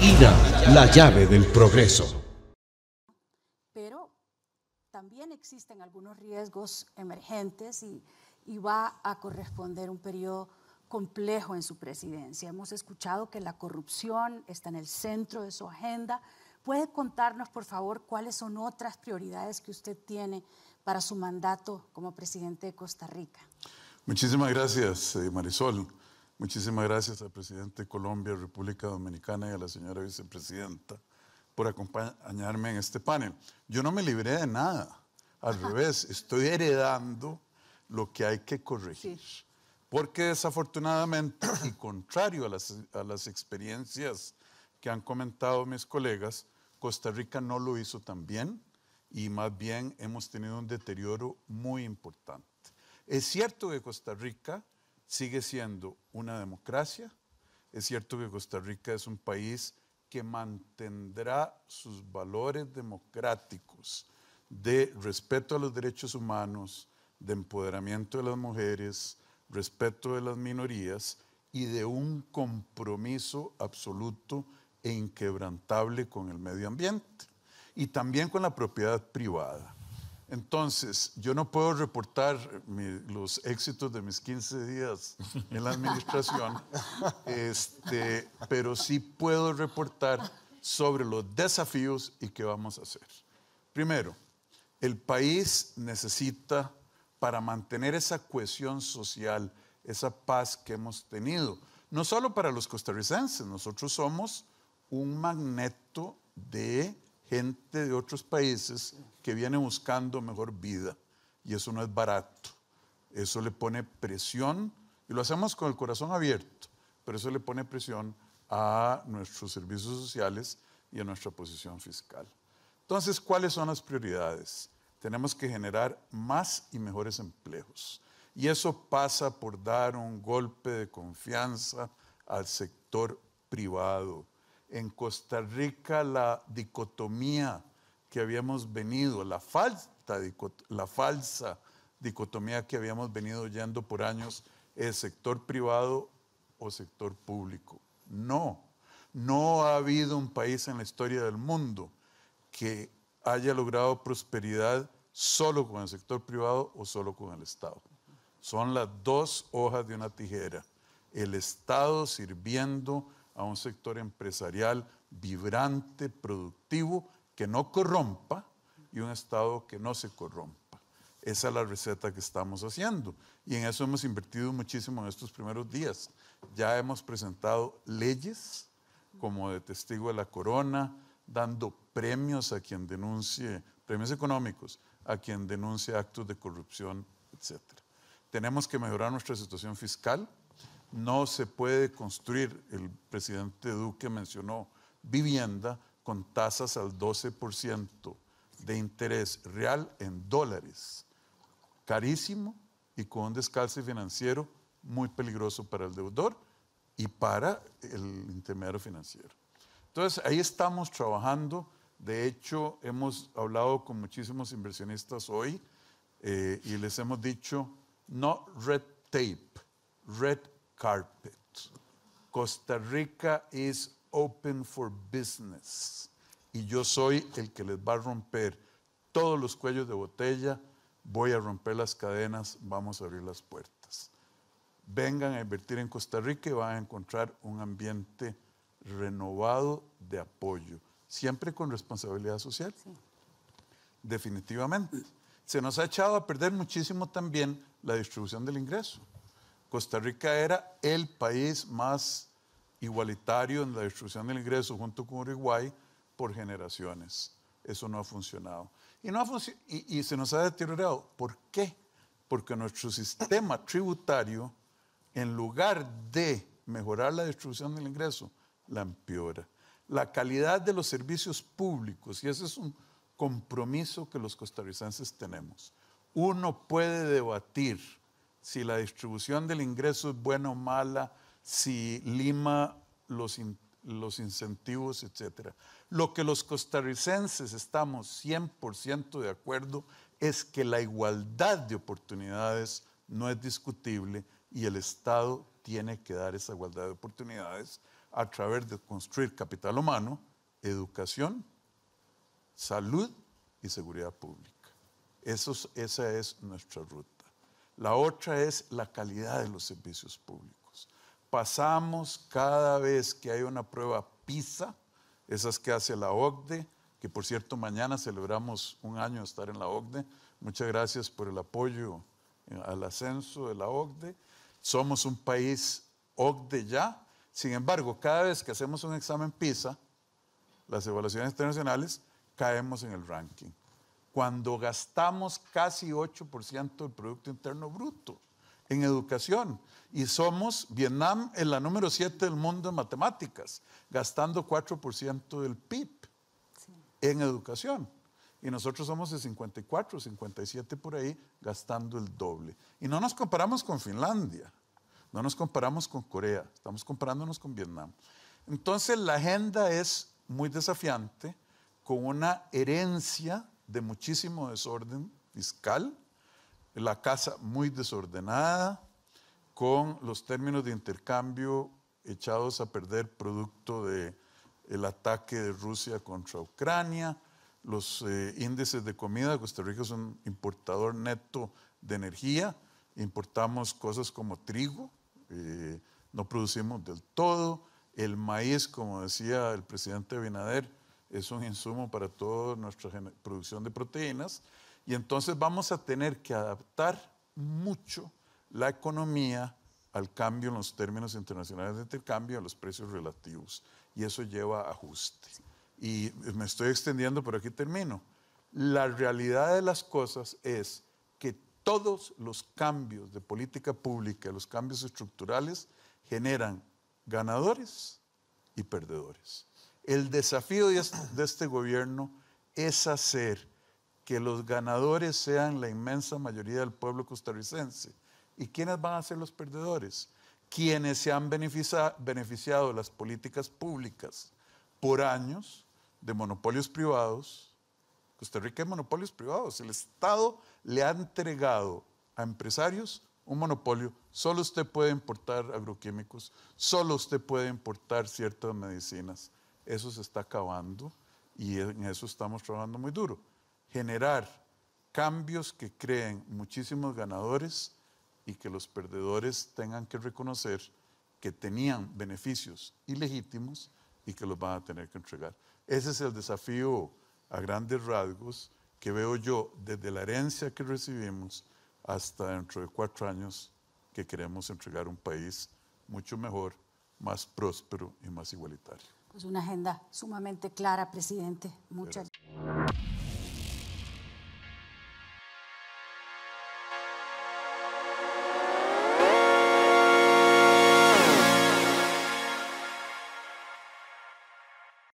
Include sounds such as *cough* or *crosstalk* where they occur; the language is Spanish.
INA, la llave del progreso. Pero también existen algunos riesgos emergentes y, y va a corresponder un periodo complejo en su presidencia. Hemos escuchado que la corrupción está en el centro de su agenda. ¿Puede contarnos, por favor, cuáles son otras prioridades que usted tiene para su mandato como presidente de Costa Rica? Muchísimas gracias, eh, Marisol. Muchísimas gracias al presidente de Colombia, República Dominicana y a la señora vicepresidenta por acompañarme en este panel. Yo no me libré de nada, al revés, estoy heredando lo que hay que corregir. Porque desafortunadamente, y contrario a las, a las experiencias que han comentado mis colegas, Costa Rica no lo hizo tan bien y más bien hemos tenido un deterioro muy importante. Es cierto que Costa Rica sigue siendo una democracia, es cierto que Costa Rica es un país que mantendrá sus valores democráticos de respeto a los derechos humanos, de empoderamiento de las mujeres, respeto de las minorías y de un compromiso absoluto e inquebrantable con el medio ambiente y también con la propiedad privada. Entonces, yo no puedo reportar los éxitos de mis 15 días en la administración, *laughs* este, pero sí puedo reportar sobre los desafíos y qué vamos a hacer. Primero, el país necesita, para mantener esa cohesión social, esa paz que hemos tenido, no solo para los costarricenses, nosotros somos un magneto de gente de otros países que viene buscando mejor vida y eso no es barato. Eso le pone presión y lo hacemos con el corazón abierto, pero eso le pone presión a nuestros servicios sociales y a nuestra posición fiscal. Entonces, ¿cuáles son las prioridades? Tenemos que generar más y mejores empleos. Y eso pasa por dar un golpe de confianza al sector privado en Costa Rica la dicotomía que habíamos venido, la, falta, la falsa dicotomía que habíamos venido oyendo por años, es sector privado o sector público. No, no ha habido un país en la historia del mundo que haya logrado prosperidad solo con el sector privado o solo con el Estado. Son las dos hojas de una tijera. El Estado sirviendo a un sector empresarial vibrante, productivo, que no corrompa y un Estado que no se corrompa. Esa es la receta que estamos haciendo y en eso hemos invertido muchísimo en estos primeros días. Ya hemos presentado leyes como de testigo de la corona, dando premios a quien denuncie, premios económicos, a quien denuncie actos de corrupción, etc. Tenemos que mejorar nuestra situación fiscal, no se puede construir, el presidente Duque mencionó, vivienda con tasas al 12% de interés real en dólares. Carísimo y con un descalce financiero muy peligroso para el deudor y para el intermediario financiero. Entonces, ahí estamos trabajando. De hecho, hemos hablado con muchísimos inversionistas hoy eh, y les hemos dicho, no red tape, red carpet. Costa Rica is open for business. Y yo soy el que les va a romper todos los cuellos de botella, voy a romper las cadenas, vamos a abrir las puertas. Vengan a invertir en Costa Rica y van a encontrar un ambiente renovado de apoyo, siempre con responsabilidad social. Definitivamente. Se nos ha echado a perder muchísimo también la distribución del ingreso. Costa Rica era el país más igualitario en la distribución del ingreso junto con Uruguay por generaciones. Eso no ha funcionado. Y, no y, se nos ha deteriorado. ¿Por qué? Porque nuestro sistema tributario, en lugar de mejorar la distribución del ingreso, la empeora. La calidad de los servicios públicos, y ese es un compromiso que los costarricenses tenemos. Uno puede debatir si la distribución del ingreso es buena o mala, si lima los, los incentivos, etc. Lo que los costarricenses estamos 100% de acuerdo es que la igualdad de oportunidades no es discutible y el Estado tiene que dar esa igualdad de oportunidades a través de construir capital humano, educación, salud y seguridad pública. Esa es nuestra ruta. La otra es la calidad de los servicios públicos. Pasamos cada vez que hay una prueba PISA, esas que hace la OCDE, que por cierto mañana celebramos un año de estar en la OCDE. Muchas gracias por el apoyo al ascenso de la OCDE. Somos un país OCDE ya. Sin embargo, cada vez que hacemos un examen PISA, las evaluaciones internacionales, caemos en el ranking. Cuando gastamos casi 8% del Producto Interno Bruto en educación y somos, Vietnam, en la número 7 del mundo en matemáticas, gastando 4% del PIB en educación. Y nosotros somos de 54, 57 por ahí, gastando el doble. Y no nos comparamos con Finlandia, no nos comparamos con Corea, estamos comparándonos con Vietnam. Entonces la agenda es muy desafiante, con una herencia de muchísimo desorden fiscal, la casa muy desordenada, con los términos de intercambio echados a perder producto del el ataque de Rusia contra Ucrania, los eh, índices de comida. Costa Rica es un importador neto de energía. Importamos cosas como trigo, eh, no producimos del todo. El maíz, como decía el presidente Abinader, es un insumo para toda nuestra producción de proteínas. Y entonces vamos a tener que adaptar mucho la economía al cambio en los términos internacionales de intercambio, a los precios relativos. Y eso lleva ajuste. Y me estoy extendiendo, pero aquí termino. La realidad de las cosas es que todos los cambios de política pública, los cambios estructurales, generan ganadores y perdedores. El desafío de este gobierno es hacer que los ganadores sean la inmensa mayoría del pueblo costarricense. ¿Y quiénes van a ser los perdedores? Quienes se han beneficiado de las políticas públicas por años de monopolios privados. Costa Rica hay monopolios privados. El Estado le ha entregado a empresarios un monopolio. Solo usted puede importar agroquímicos, solo usted puede importar ciertas medicinas eso se está acabando y en eso estamos trabajando muy duro. Generar cambios que creen muchísimos ganadores y que los perdedores tengan que reconocer que tenían beneficios ilegítimos y que los van a tener que entregar. Ese es el desafío a grandes rasgos que veo yo desde la herencia que recibimos hasta dentro de cuatro años que queremos entregar un país mucho mejor, más próspero y más igualitario. Es una agenda sumamente clara, presidente. Muchas gracias.